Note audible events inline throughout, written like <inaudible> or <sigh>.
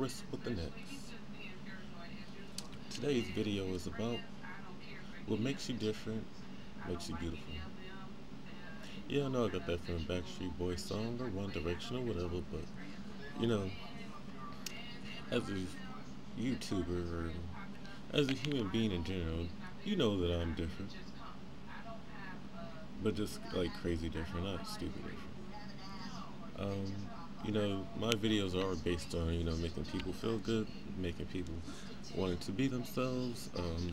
Chris with an X. Today's video is about what makes you different, makes you beautiful. Yeah, I know I got that from Backstreet Boys song or One Direction or whatever, but you know, as a YouTuber or as a human being in general, you know that I'm different. But just like crazy different, not stupid different. Um, you know, my videos are based on, you know, making people feel good, making people wanting to be themselves, um,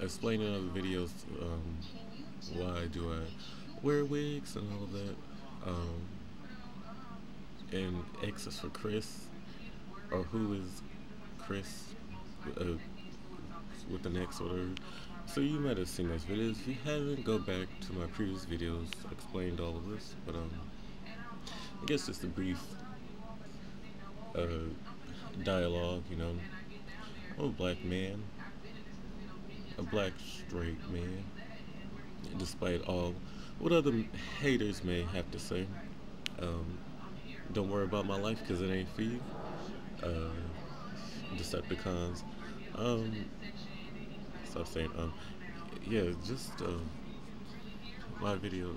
explaining other videos, um, why do I wear wigs and all of that, um, and X is for Chris, or who is Chris, uh, with the next order. So you might have seen those videos. If you haven't, go back to my previous videos. Explained all of this, but um, I guess just a brief uh, dialogue, you know. I'm a black man, a black straight man, despite all what other haters may have to say. Um, don't worry about my life because it ain't for you. Uh, Decepticons. Um, stop saying um. Yeah, just uh, my video.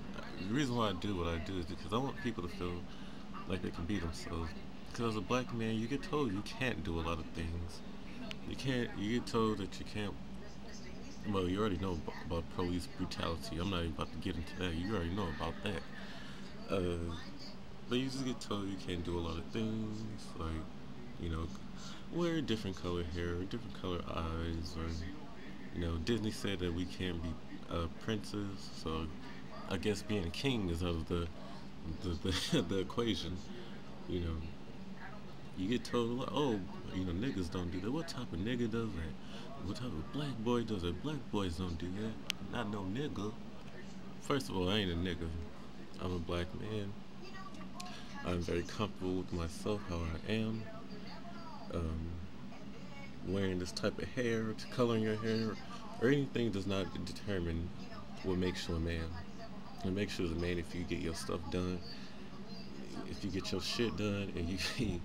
The reason why I do what I do is because I want people to feel like they can be themselves. Because as a black man, you get told you can't do a lot of things. You can't. You get told that you can't. Well, you already know about police brutality. I'm not even about to get into that. You already know about that. Uh, but you just get told you can't do a lot of things, like you know, wear different color hair, different color eyes, or you know, Disney said that we can't be uh, princes, so I guess being a king is out of the the, the, <laughs> the equation. You know, you get told, oh, you know, niggas don't do that. What type of nigga does that? What type of black boy does that? Black boys don't do that. Not no nigga. First of all, I ain't a nigga. I'm a black man. I'm very comfortable with myself, how I am. Um, wearing this type of hair, coloring your hair, or anything does not determine what makes you a man. It makes you a man if you get your stuff done, if you get your shit done, and you <laughs>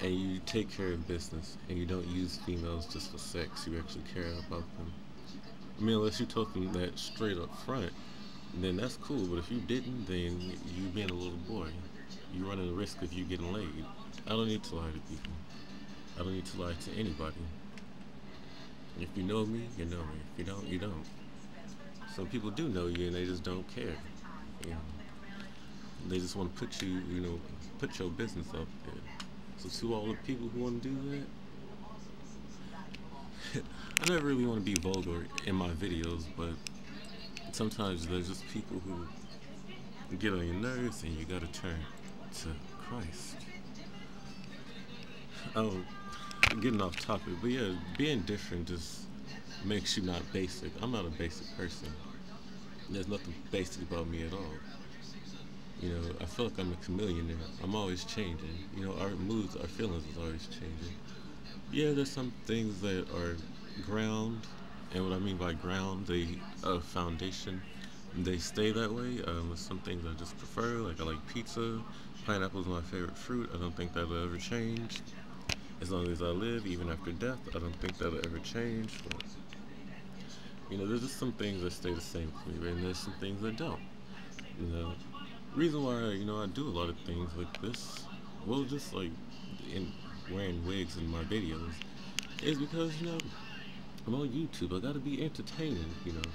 and you take care of business, and you don't use females just for sex. You actually care about them. I mean, unless you told them that straight up front, then that's cool. But if you didn't, then you being a little boy, You're running the risk of you getting laid. I don't need to lie to people. I don't need to lie to anybody. If you know me, you know me. If you don't, you don't. Some people do know you and they just don't care. You know, they just want to put you, you know, put your business up there. So to all the people who want to do that, <laughs> I never really want to be vulgar in my videos, but sometimes there's just people who get on your nerves and you gotta turn to Christ. Oh, getting off topic, but yeah, being different just makes you not basic. I'm not a basic person. There's nothing basic about me at all. You know, I feel like I'm a chameleon now. I'm always changing. You know, our moods, our feelings is always changing. Yeah, there's some things that are ground, and what I mean by ground, they a foundation. They stay that way. Um, some things I just prefer, like I like pizza. Pineapple is my favorite fruit. I don't think that'll ever change as long as I live, even after death, I don't think that'll ever change. But, you know, there's just some things that stay the same for me, and there's some things that don't. You know, reason why you know I do a lot of things like this, well, just like in wearing wigs in my videos, is because you know I'm on YouTube. I gotta be entertaining. You know,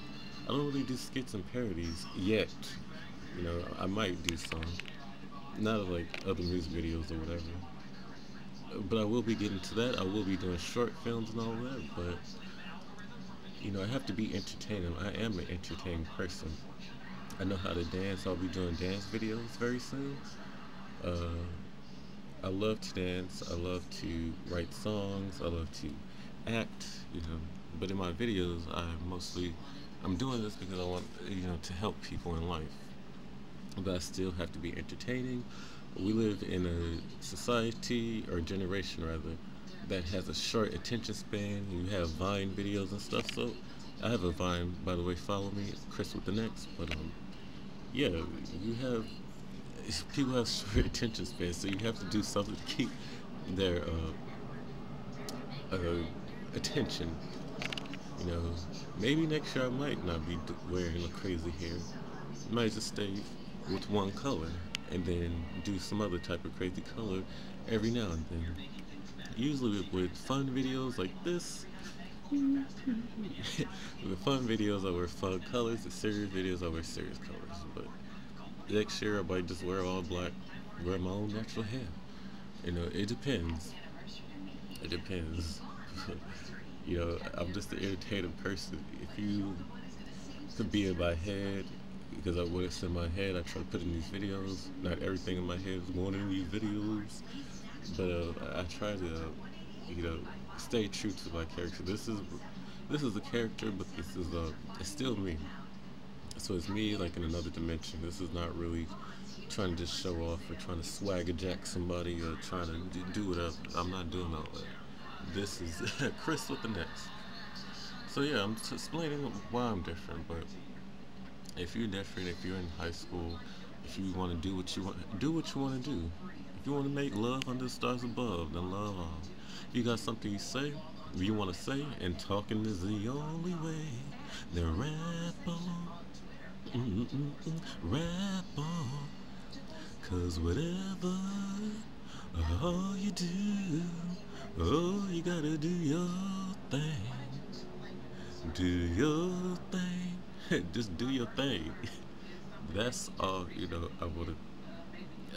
I don't really do skits and parodies yet. You know, I might do some, not like other music videos or whatever but I will be getting to that. I will be doing short films and all that, but you know, I have to be entertaining. I am an entertaining person. I know how to dance. I'll be doing dance videos very soon. Uh, I love to dance. I love to write songs. I love to act. You know, but in my videos, I mostly I'm doing this because I want you know to help people in life. But I still have to be entertaining we live in a society or generation rather that has a short attention span. You have Vine videos and stuff. So I have a Vine, by the way. Follow me, Chris with an X. But um, yeah, you have people have <laughs> short attention span, so you have to do something to keep their uh, uh, attention. You know, maybe next year I might not be wearing a crazy hair. Might just stay with one color and then do some other type of crazy color every now and then. Usually with, with fun videos like this, <laughs> the fun videos I wear fun colors, the serious videos I wear serious colors. But next year I might just wear all black, wear my own natural hair. You know, it depends. It depends. <laughs> you know, I'm just an irritated person. If you could be in my head, because I what's in my head, I try to put in these videos. Not everything in my head is going in these videos, but uh, I try to, you know, stay true to my character. This is this is a character, but this is a, it's still me. So it's me like in another dimension. This is not really trying to just show off or trying to swagger jack somebody or trying to do whatever. I'm not doing all that. This is <laughs> Chris with an X. So yeah, I'm explaining why I'm different, but if you're different, if you're in high school, if you want to do what you want, do what you want to do. You want to make love under the stars above, then love on. You got something you say, you want to say, and talking is the only way. Then rap on, rap on. Cause whatever, all you do, oh, you gotta do your thing. Do your thing. <laughs> just do your thing. <laughs> That's all you know. I want to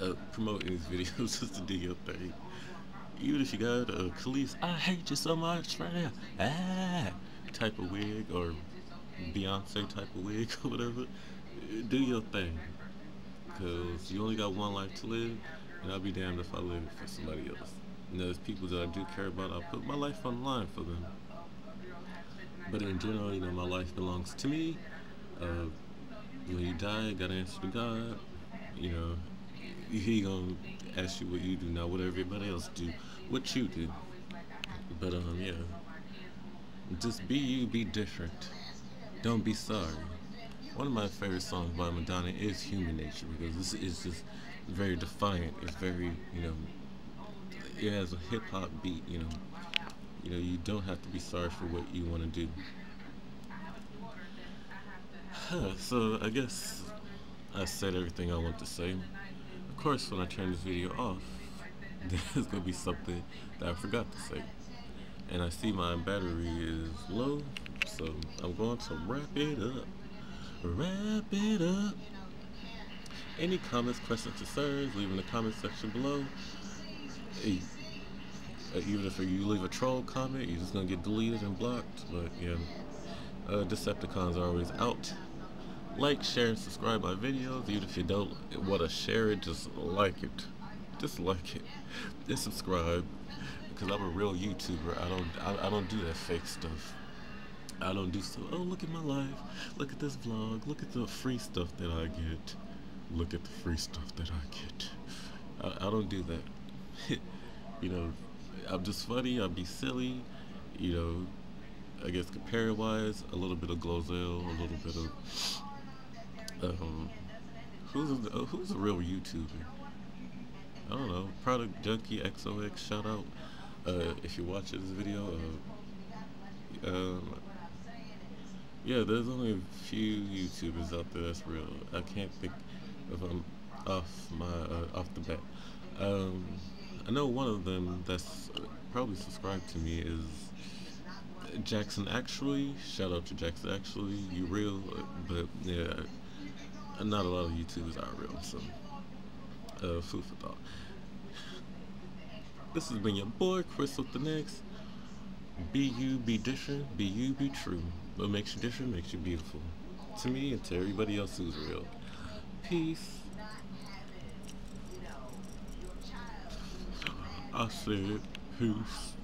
uh, promote in these videos <laughs> just to do your thing. Even if you got a Kelis, I hate you so much, right man. Ah, type of wig or Beyonce type of wig <laughs> or whatever. Do your thing, cause you only got one life to live, and I'll be damned if I live for somebody else. And there's people that I do care about. I'll put my life on line for them. But in general, you know, my life belongs to me. Uh, when you die, you gotta answer to God. You know, He gonna ask you what you do, not what everybody else do. What you do. But um, yeah. Just be you, be different. Don't be sorry. One of my favorite songs by Madonna is Human Nature because this is just very defiant. It's very, you know, it has a hip hop beat, you know. You know, you don't have to be sorry for what you want to do. so I guess I said everything I want to say. Course, when I turn this video off, <laughs> there's gonna be something that I forgot to say. And I see my battery is low, so I'm going to wrap it up. Wrap it up. Any comments, questions, concerns, leave in the comment section below. Hey, uh, even if you leave a troll comment, you're just gonna get deleted and blocked. But yeah, uh, Decepticons are always out like, share, and subscribe my videos. Even if you don't want to share it, just like it. Just like it. And subscribe. Because I'm a real YouTuber. I don't I, I don't do that fake stuff. I don't do so. Oh, look at my life. Look at this vlog. Look at the free stuff that I get. Look at the free stuff that I get. I, I don't do that. <laughs> you know, I'm just funny. I'll be silly. You know, I guess compare wise, a little bit of Glozell, a little bit of um, who's a, uh, who's a real YouTuber? I don't know. Product Junkie XOX. Shout out uh, if you watch this video. Uh, um, yeah, there's only a few YouTubers out there that's real. I can't think of them off my uh, off the bat. Um, I know one of them that's probably subscribed to me is Jackson Actually. Shout out to Jackson Actually. You real, but yeah not a lot of YouTubers are real, so uh, food for thought. This has been your boy Chris with an X. Be you, be different, be you, be true. What makes you different makes you beautiful. To me and to everybody else who's real. Peace. I said peace.